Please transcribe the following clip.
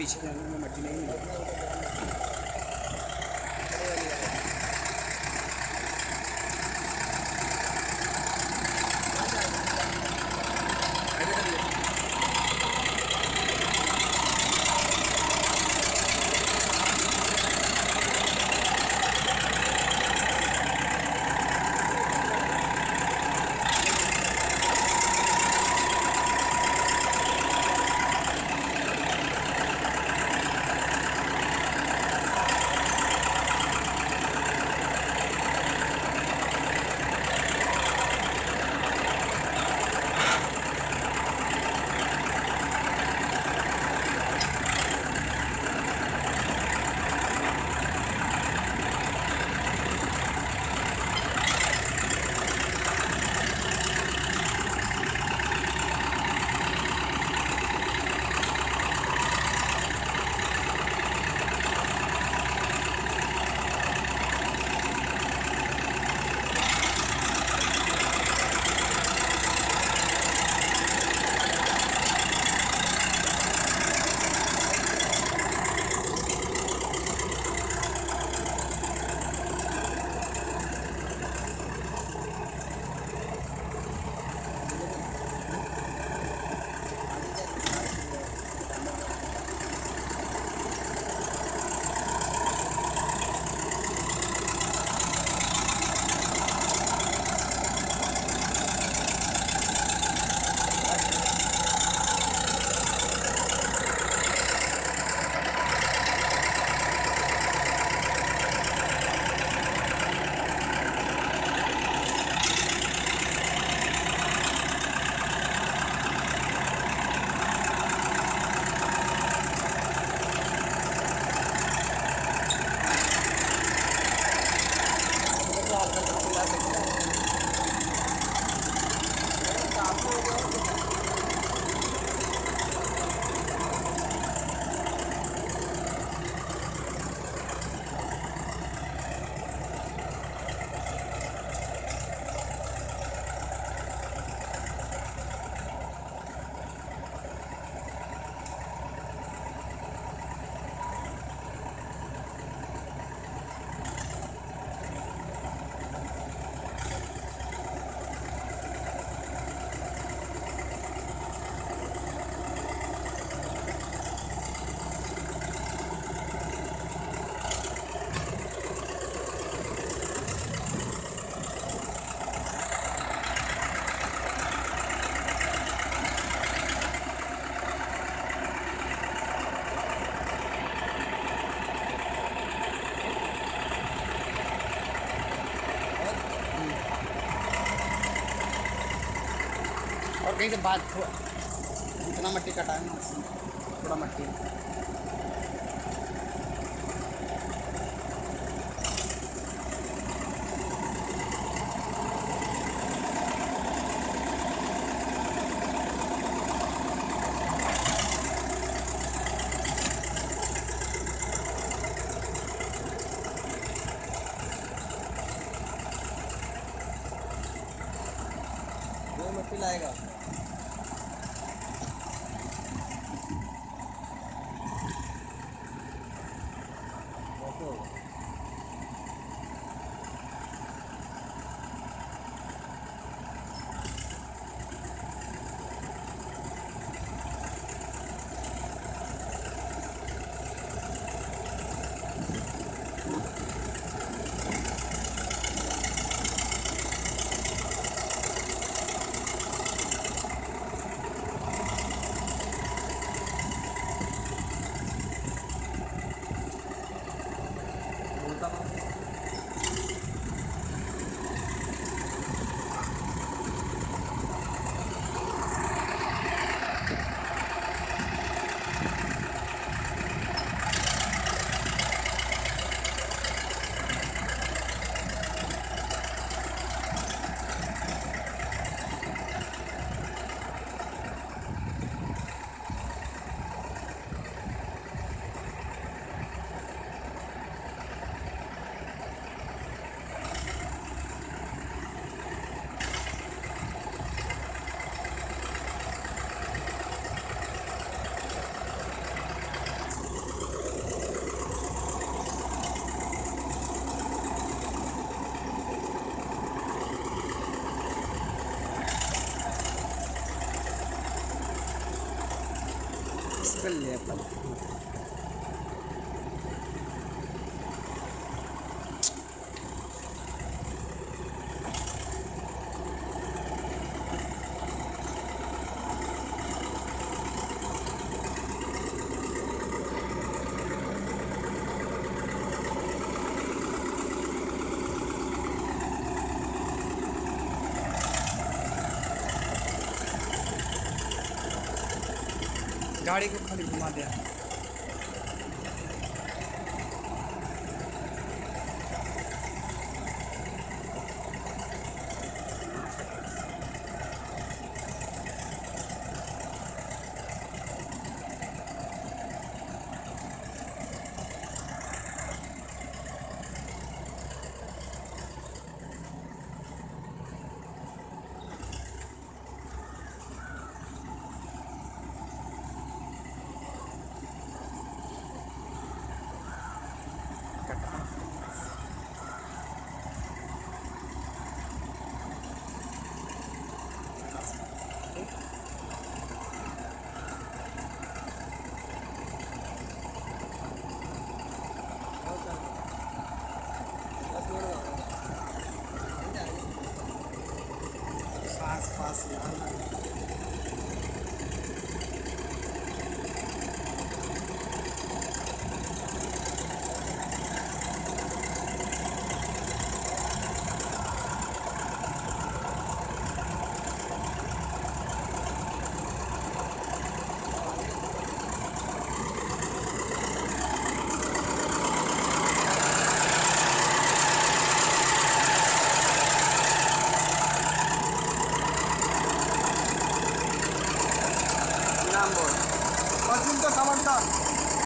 पीछे जाने में मट्टी नहीं मिली कहीं से बात इतना मट्टी कटा है। थोड़ा मट्टी मट्टी लाएगा। 这里 गाड़ी को खाली घुमा दिया।